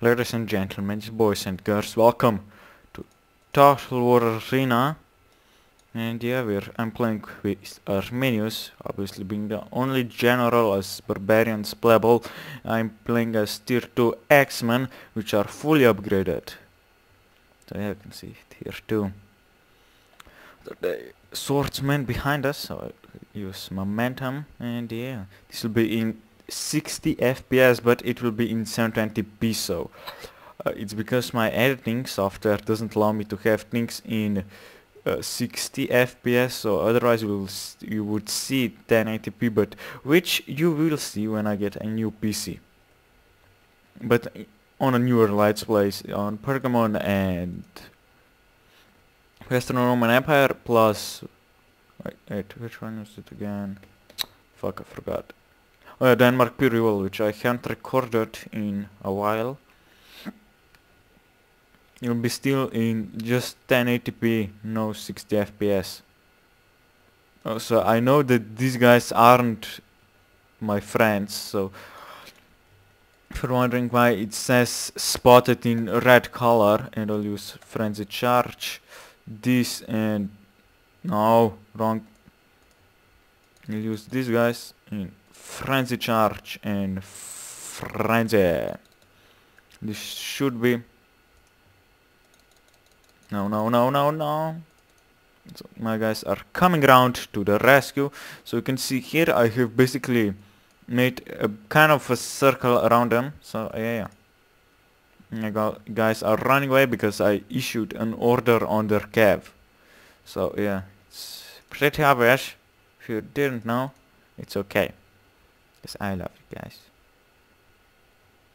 Ladies and gentlemen, boys and girls, welcome to Total War Arena. And yeah, we're, I'm playing with Arminius, obviously being the only general as barbarians playable. I'm playing as tier 2 axemen, which are fully upgraded. So yeah, you can see it here too. The swordsman behind us, so I use momentum, and yeah, this will be in 60 FPS but it will be in 720p so uh, it's because my editing software doesn't allow me to have things in uh, 60 FPS so otherwise you, will you would see 1080p but which you will see when I get a new PC but on a newer Let's Plays on Pergamon and Western Roman Empire plus wait, wait which one was it again? Fuck I forgot uh, Denmark Pure which I haven't recorded in a while. It'll be still in just 1080p, no 60 FPS. Uh, so I know that these guys aren't my friends, so if you're wondering why it says spotted in red color and I'll use frenzy charge this and no wrong I'll use these guys in frenzy charge and frenzy. This should be. No no no no no. So my guys are coming around to the rescue. So you can see here I have basically made a kind of a circle around them. So yeah, yeah. Guys are running away because I issued an order on their cave so yeah it's pretty obvious you didn't know it's okay because I love you guys.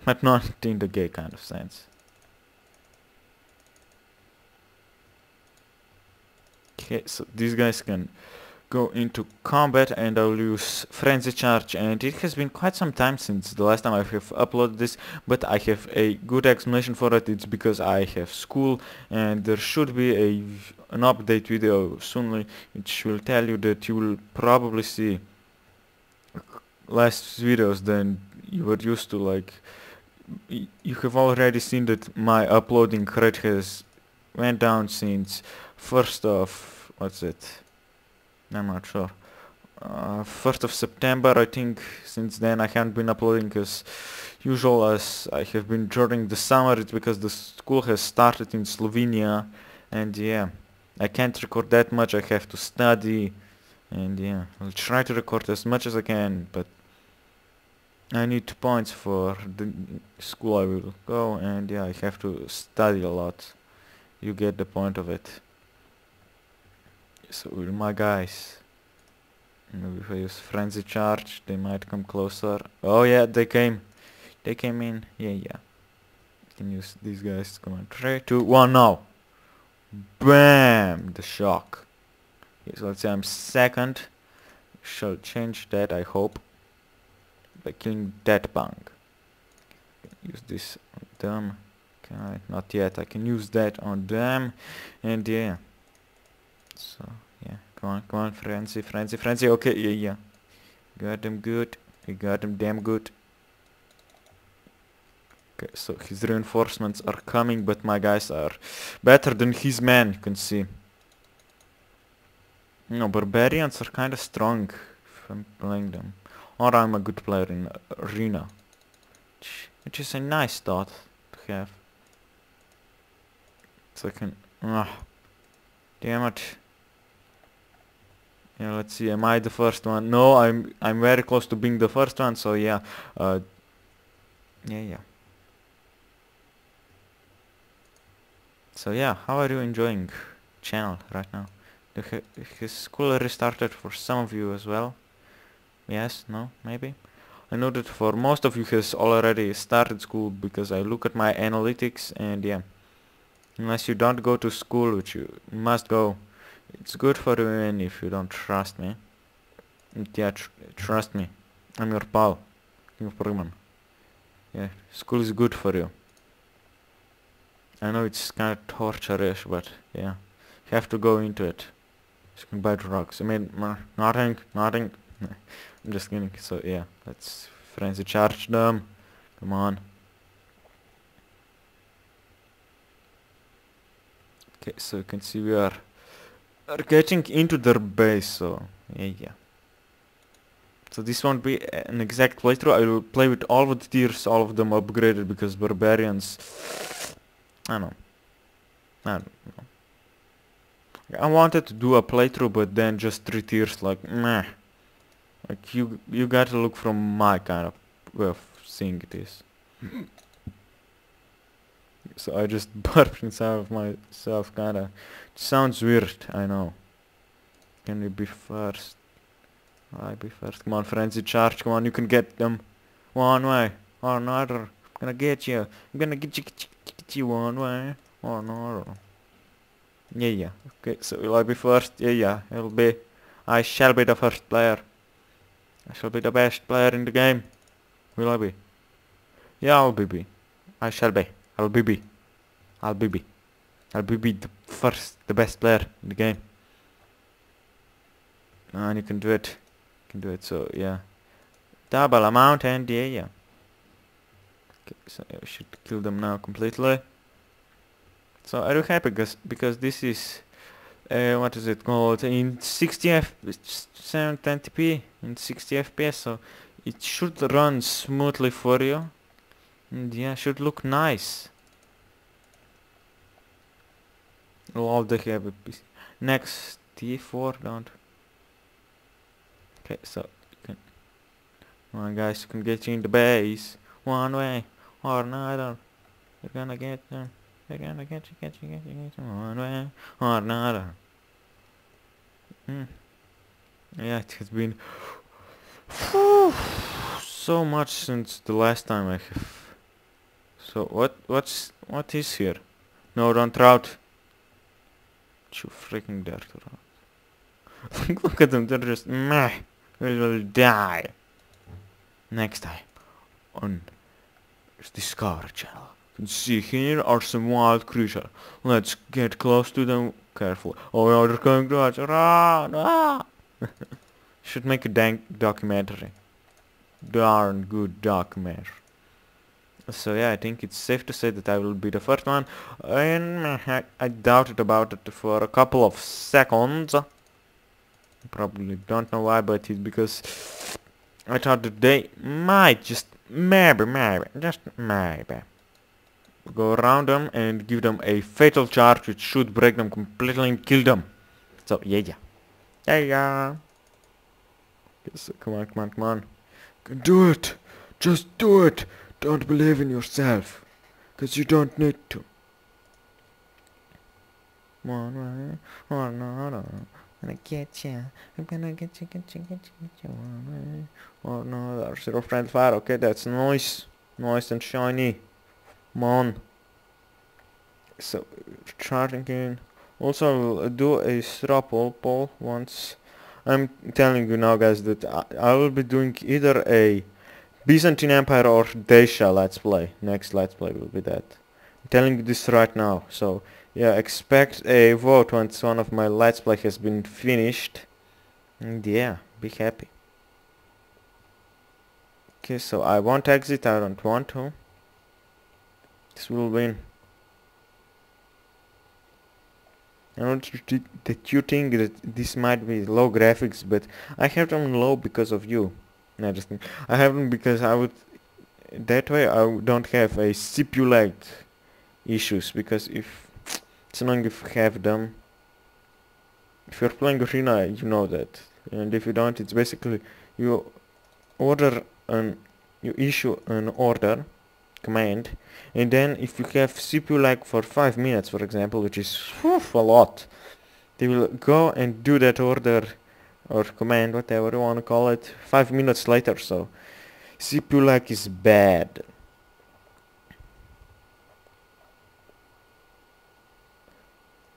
But not in the gay kind of sense. Okay, so these guys can go into combat and I'll use frenzy charge and it has been quite some time since the last time I have uploaded this but I have a good explanation for it. It's because I have school and there should be a an update video soon which will tell you that you will probably see less videos than you were used to like you have already seen that my uploading rate has went down since first of what's it I'm not sure uh, first of September I think since then I haven't been uploading as usual as I have been during the summer it's because the school has started in Slovenia and yeah I can't record that much I have to study and yeah I'll try to record as much as I can but I need points for the school I will go and yeah I have to study a lot. You get the point of it so with my guys maybe if I use frenzy charge they might come closer oh yeah they came they came in yeah yeah can use these guys come on three two one now bam the shock Okay, so let's say I'm second. Shall change that, I hope, by killing that bang. Use this on them. Can I? Not yet. I can use that on them. And yeah. So, yeah. Come on, come on. Frenzy, frenzy, frenzy. Okay, yeah, yeah. Got them good. We got them damn good. Okay, so his reinforcements are coming, but my guys are better than his men, you can see. No, barbarians are kinda strong if I'm playing them. Or I'm a good player in arena. Which is a nice thought to have. So I can... Ah, damn it. Let's see, am I the first one? No, I'm I'm very close to being the first one, so yeah. Uh, yeah, yeah. So yeah, how are you enjoying channel right now? his school restarted for some of you as well. Yes, no, maybe. I know that for most of you has already started school because I look at my analytics and yeah. Unless you don't go to school, which you must go, it's good for women if you don't trust me. Yeah, tr trust me. I'm your pal. King Pergamon. Yeah, school is good for you. I know it's kind of torturous, but yeah. You have to go into it. You can buy drugs. I mean, nothing, nothing. I'm just kidding. So yeah, let's frenzy charge them. Come on. Okay, so you can see we are are getting into their base, so yeah, yeah. So this won't be an exact playthrough, I will play with all of the tiers, all of them upgraded because barbarians, I don't know, I don't know. I wanted to do a playthrough but then just three tiers like meh. Like you you gotta look from my kind of way of seeing this. so I just burped inside of myself kinda. sounds weird, I know. Can we be first? I be first. Come on, frenzy charge, come on, you can get them. One way or another. I'm gonna get you. I'm gonna get you, get you, get you one way or another. Yeah, yeah. Okay, so will I be first? Yeah, yeah. It'll be. I shall be the first player. I shall be the best player in the game. Will I be? Yeah, I'll be be. I shall be. I'll be. I'll be B. I'll be B the first, the best player in the game. And you can do it. You can do it, so yeah. Double amount and yeah, yeah. Okay, so I should kill them now completely. So are you happy because because this is uh, what is it called in 60 f 720p in 60 fps so it should run smoothly for you and yeah should look nice all the heavy piece. next T4 don't okay so you can on guys you can get you in the base one way or another you're gonna get them they're gonna get you, get you, get you, get you one way or another. Mm. Yeah, it has been so much since the last time I have. So what? What's what is here? No, don't trout. You freaking dare to trout. Look at them. They're just meh. We will die. Next time on Scar channel can see here are some wild creatures. Let's get close to them carefully. Oh no, they're coming to us. Run! Ah! Should make a dank documentary. Darn good documentary. So yeah, I think it's safe to say that I will be the first one. And I, doubted about it for a couple of seconds. Probably don't know why, but it's because I thought that they might just maybe, maybe, just maybe go around them and give them a fatal charge which should break them completely and kill them. So yeah yeah. Yeah yeah. Yes, come on, come on, come on. Do it! Just do it! Don't believe in yourself. Cause you don't need to. Or another. I'm gonna get you. I'm gonna get you, get you, get you, get you one way or another. Zero friend fire. Okay, that's nice. Nice and shiny. Mon. So, charging in. Also, I'll do a straw poll once. I'm telling you now, guys, that I, I will be doing either a Byzantine Empire or Dacia Let's Play. Next Let's Play will be that. I'm telling you this right now. So, yeah, expect a vote once one of my Let's Play has been finished. And yeah, be happy. Okay, so I won't exit, I don't want to. This will win. I know that you think that this might be low graphics, but I have them low because of you. No, just I haven't because I would that way I don't have a CPU issues because if it's annoying if you have them. If you're playing Arena, you know that, and if you don't, it's basically you order an you issue an order command and then if you have CPU lag for 5 minutes for example which is whew, a lot they will go and do that order or command whatever you want to call it 5 minutes later so CPU lag is bad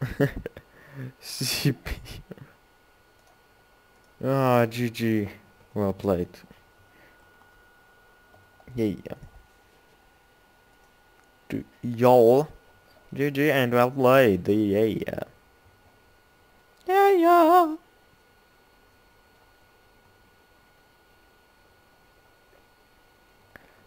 CPU Ah, oh, GG. Well played. Yeah to y'all. GG and well played. Yeah. Yeah, yeah.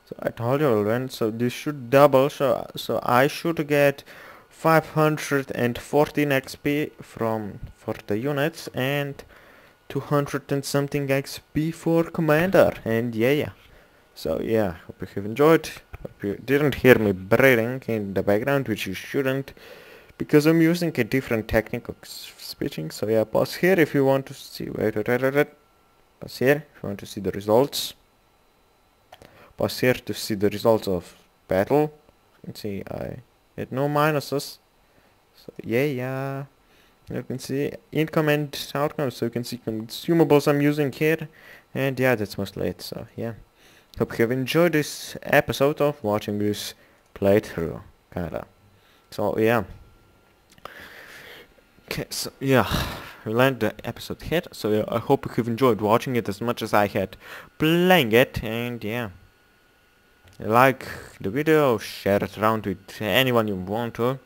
So I told you already, so this should double, so so I should get 514 XP from for the units and 200 and something XP for commander and yeah yeah. So yeah hope you have enjoyed. Hope you didn't hear me breathing in the background which you shouldn't because I'm using a different technique of speeching. So yeah pause here if you want to see wait wait wait wait, wait. pause here if you want to see the results pause here to see the results of battle. You can see I had no minuses. So yeah yeah. You can see income and outcome so you can see consumables I'm using here. And yeah that's mostly it. So yeah. Hope you have enjoyed this episode of watching this playthrough kinda. So yeah. Okay so yeah. We land the episode here. So yeah, I hope you have enjoyed watching it as much as I had playing it. And yeah like the video, share it around with anyone you want to.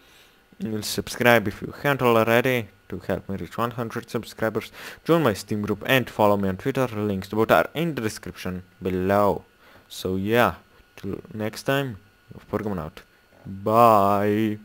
And subscribe if you haven't already to help me reach 100 subscribers. Join my Steam group and follow me on Twitter. Links to both are in the description below. So yeah, till next time, you've out. Bye.